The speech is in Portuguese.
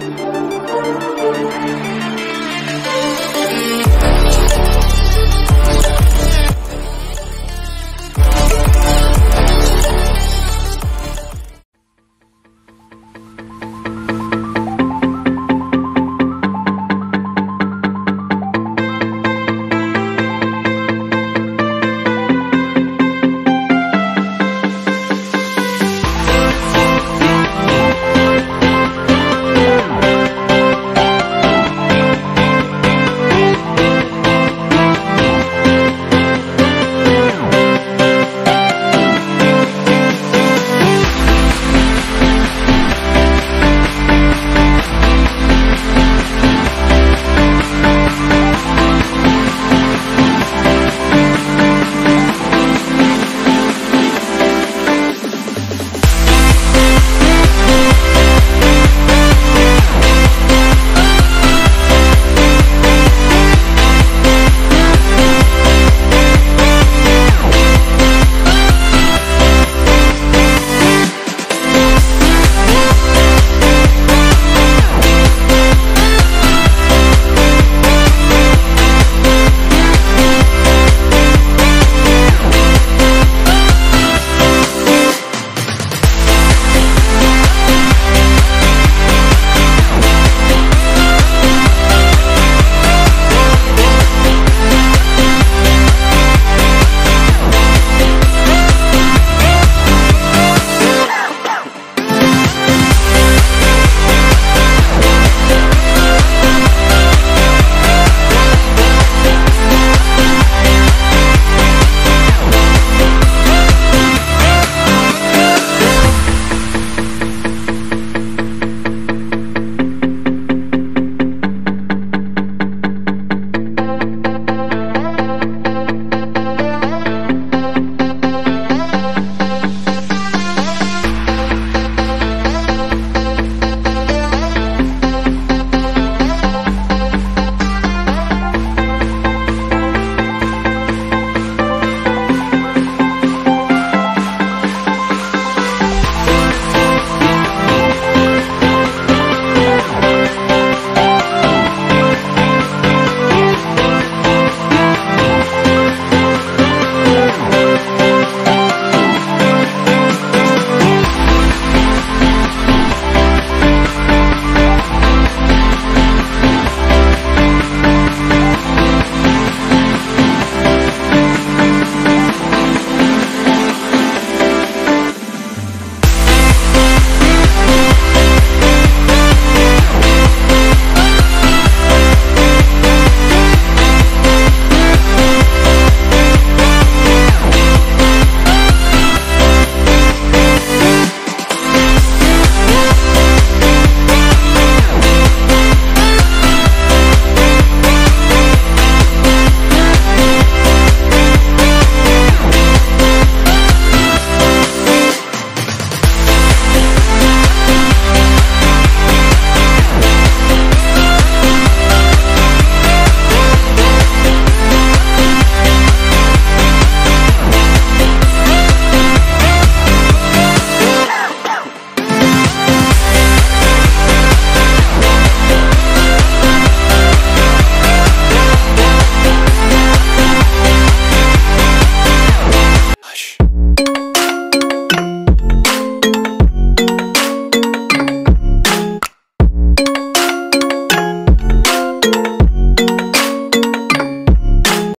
Música